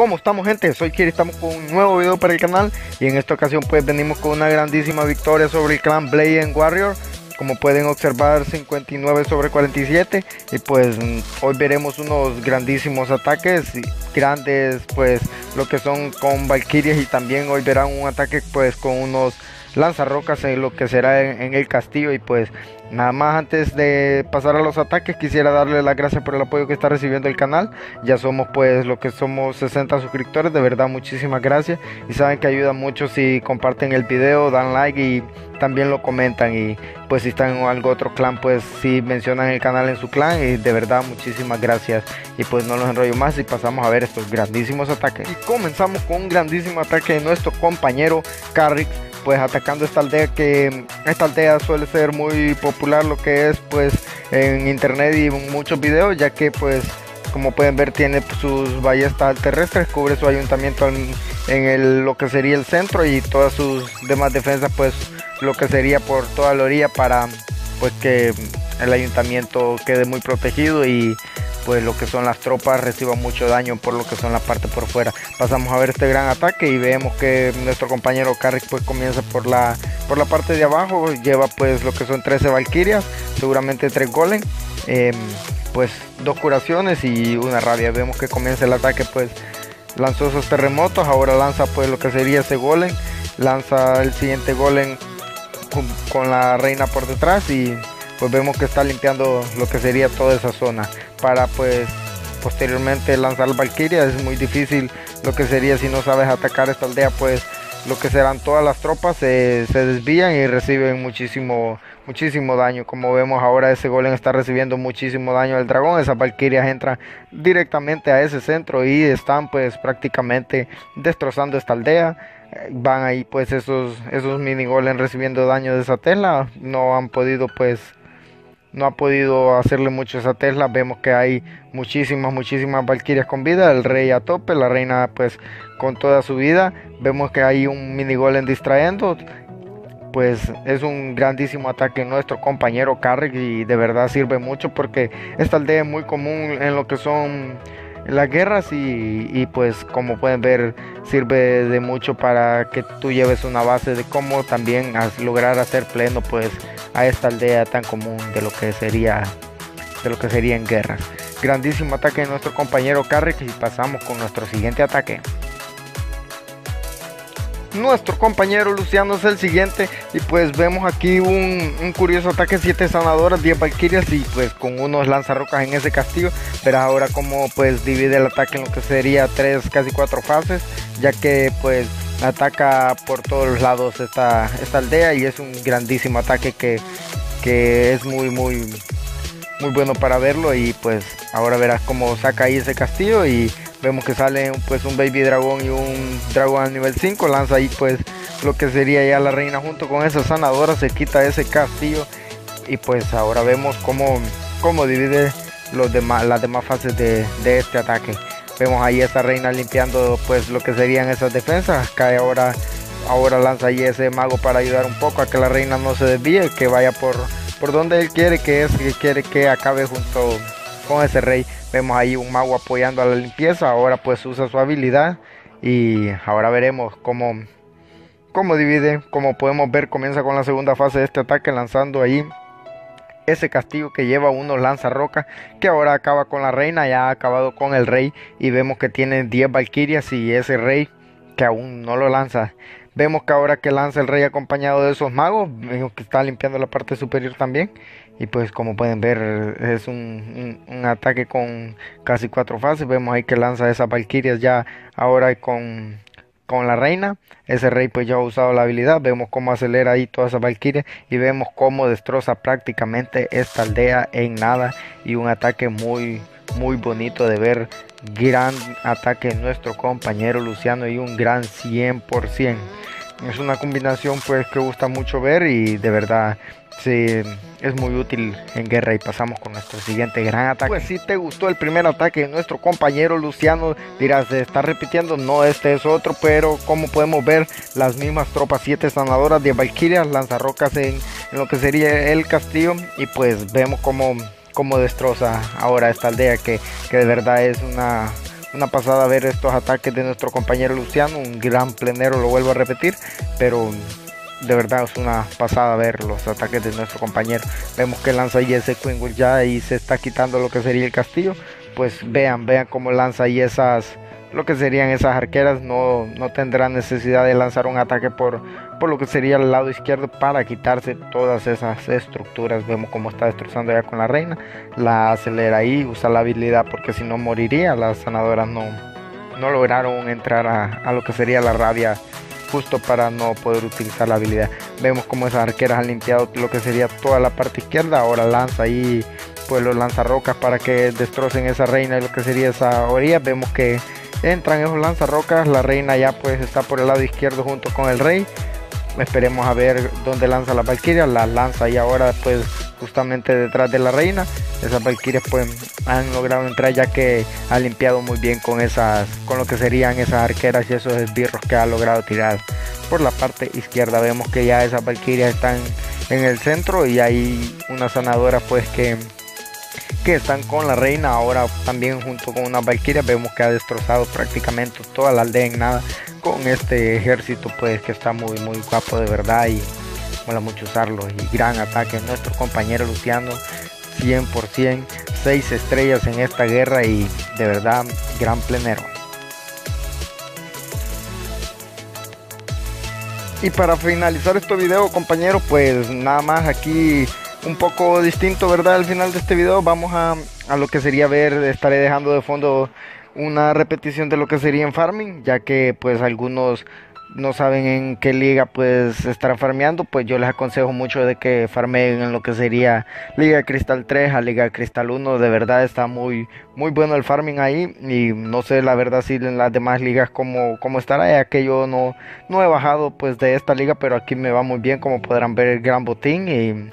¿Cómo estamos gente? Soy Kiri, estamos con un nuevo video para el canal y en esta ocasión pues venimos con una grandísima victoria sobre el clan Blade and Warrior como pueden observar 59 sobre 47 y pues hoy veremos unos grandísimos ataques grandes pues lo que son con Valkyrias y también hoy verán un ataque pues con unos lanzarrocas en lo que será en, el castillo. Y pues nada más antes de pasar a los ataques quisiera darle las gracias por el apoyo que está recibiendo el canal. Ya somos pues lo que somos 60 suscriptores de verdad muchísimas gracias. Y saben que ayuda mucho si comparten el video dan like y también lo comentan. Y pues si están en algún otro clan pues si mencionan el canal en su clan. Y de verdad muchísimas gracias. Y pues no los enrollo más y pasamos a ver estos grandísimos ataques. Y comenzamos con un grandísimo ataque de nuestro compañero Carrix pues atacando esta aldea que esta aldea suele ser muy popular lo que es pues en internet y en muchos videos ya que pues como pueden ver tiene sus ballestas terrestres cubre su ayuntamiento en, el, lo que sería el centro y todas sus demás defensas pues lo que sería por toda la orilla para pues que el ayuntamiento quede muy protegido y pues lo que son las tropas reciban mucho daño por lo que son la parte por fuera. Pasamos a ver este gran ataque y vemos que nuestro compañero Carrick pues comienza por la por la parte de abajo, lleva pues lo que son 13 valquirias, seguramente 3 golem, em, pues dos curaciones y una rabia. Vemos que comienza el ataque pues lanzó esos terremotos, ahora lanza pues lo que sería ese golem, lanza el siguiente golem con la reina por detrás y pues vemos que está limpiando lo que sería toda esa zona. Para pues posteriormente lanzar Valkyria es muy difícil lo que sería si no sabes atacar esta aldea pues lo que serán todas las tropas se, desvían y reciben muchísimo muchísimo daño. Como vemos ahora ese golem está recibiendo muchísimo daño del dragón esas valquirias entran directamente a ese centro y están pues prácticamente destrozando esta aldea. Van ahí pues esos esos mini golem recibiendo daño de esa tela. No han podido pues no ha podido hacerle mucho esa Tesla. Vemos que hay muchísimas, muchísimas Valkyrias con vida. El rey a tope, la reina pues con toda su vida. Vemos que hay un mini golem distrayendo. Pues es un grandísimo ataque nuestro compañero Carrick y de verdad sirve mucho porque esta aldea es muy común en lo que son las guerras y, pues como pueden ver sirve de mucho para que tú lleves una base de cómo también lograr hacer pleno pues a esta aldea tan común de lo que sería de lo que sería en guerras. Grandísimo ataque de nuestro compañero Carrick y pasamos con nuestro siguiente ataque. Nuestro compañero Luciano es el siguiente y pues vemos aquí un, curioso ataque 7 sanadoras, 10 valquirias y pues con unos lanzarrocas en ese castillo. Verás ahora cómo pues divide el ataque en lo que sería 3 casi 4 fases ya que pues ataca por todos los lados esta, esta aldea y es un grandísimo ataque que, que es muy muy muy bueno para verlo y pues ahora verás cómo saca ahí ese castillo y vemos que sale pues un baby dragón y un dragón al nivel 5 lanza ahí pues lo que sería ya la reina junto con esa sanadora se quita ese castillo y pues ahora vemos cómo, cómo divide los demás, las demás fases de, este ataque. Vemos ahí esa reina limpiando pues lo que serían esas defensas. Cae ahora ahora lanza ahí ese mago para ayudar un poco a que la reina no se desvíe que vaya por por donde él quiere que es que quiere que acabe junto con ese rey Vemos ahí un mago apoyando a la limpieza. Ahora pues usa su habilidad. Y ahora veremos cómo, cómo divide. Como podemos ver comienza con la segunda fase de este ataque lanzando ahí ese castillo que lleva unos roca que ahora acaba con la reina, ya ha acabado con el rey y vemos que tiene 10 valquirias y ese rey que aún no lo lanza. Vemos que ahora que lanza el rey acompañado de esos magos, vemos que está limpiando la parte superior también. Y pues como pueden ver es un, ataque con casi cuatro fases. Vemos ahí que lanza esas valquirias ya ahora con, con la reina. Ese rey pues ya ha usado la habilidad. Vemos cómo acelera ahí todas esas valquirias y vemos cómo destroza prácticamente esta aldea en nada. Y un ataque muy muy bonito de ver gran ataque nuestro compañero Luciano y un gran 100% es una combinación pues que gusta mucho ver y de verdad sí, es muy útil en guerra. Y pasamos con nuestro siguiente gran ataque. Pues si te gustó el primer ataque de nuestro compañero Luciano, dirás, se está repitiendo, no, este es otro, pero como podemos ver, las mismas tropas 7 sanadoras de Valkyrias, lanzarrocas en, en lo que sería el castillo. Y pues vemos como, como destroza ahora esta aldea que, que de verdad es una una pasada ver estos ataques de nuestro compañero Luciano, un gran plenero, lo vuelvo a repetir, pero de verdad es una pasada ver los ataques de nuestro compañero. Vemos que lanza ahí ese Queen ya y se está quitando lo que sería el castillo. Pues vean, vean cómo lanza ahí esas, lo que serían esas arqueras. No, no tendrán necesidad de lanzar un ataque por, por lo que sería el lado izquierdo para quitarse todas esas estructuras. Vemos cómo está destrozando ya con la reina. La acelera ahí, usa la habilidad porque si no moriría. Las sanadoras no, no lograron entrar a, a lo que sería la rabia justo para no poder utilizar la habilidad. Vemos como esas arqueras han limpiado lo que sería toda la parte izquierda. Ahora lanza ahí pues los lanzarrocas para que destrocen esa reina y lo que sería esa orilla. Vemos que entran esos lanzarrocas. La reina ya pues está por el lado izquierdo junto con el rey. Esperemos a ver dónde lanza la valquiria. La lanza y ahora pues justamente detrás de la reina. Esas valquirias pues han logrado entrar ya que ha limpiado muy bien con esas, con lo que serían esas arqueras y esos esbirros que ha logrado tirar por la parte izquierda. Vemos que ya esas valquirias están en el centro y hay una sanadora pues que que están con la reina ahora también junto con una valquiria. Vemos que ha destrozado prácticamente toda la aldea en nada con este ejército pues que está muy muy guapo de verdad y mola mucho usarlo. Y gran ataque nuestro compañero Luciano 100% 6 estrellas en esta guerra y de verdad gran plenero. Y para finalizar este video compañeros pues nada más aquí un poco distinto, ¿verdad? Al final de este video vamos a, a lo que sería ver, estaré dejando de fondo una repetición de lo que sería en farming, ya que pues algunos no saben en qué liga pues estará farmeando, pues yo les aconsejo mucho de que farmeen en lo que sería Liga Cristal 3 a Liga Cristal 1, de verdad está muy muy bueno el farming ahí y no sé la verdad si en las demás ligas como, como estará, ya que yo no, no he bajado pues de esta liga, pero aquí me va muy bien como podrán ver el gran botín y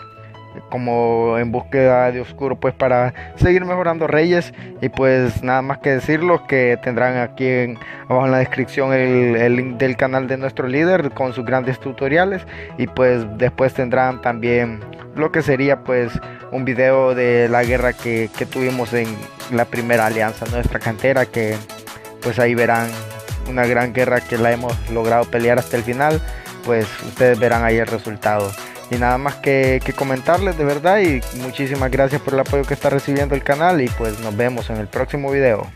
como en búsqueda de oscuro pues para seguir mejorando reyes. Y pues nada más que decirlo que tendrán aquí abajo en la descripción el, link del canal de nuestro líder con sus grandes tutoriales. Y pues después tendrán también lo que sería pues un video de la guerra que, que tuvimos en la primera alianza nuestra cantera que pues ahí verán una gran guerra que la hemos logrado pelear hasta el final. Pues ustedes verán ahí el resultado y nada más que, comentarles de verdad y muchísimas gracias por el apoyo que está recibiendo el canal y pues nos vemos en el próximo video.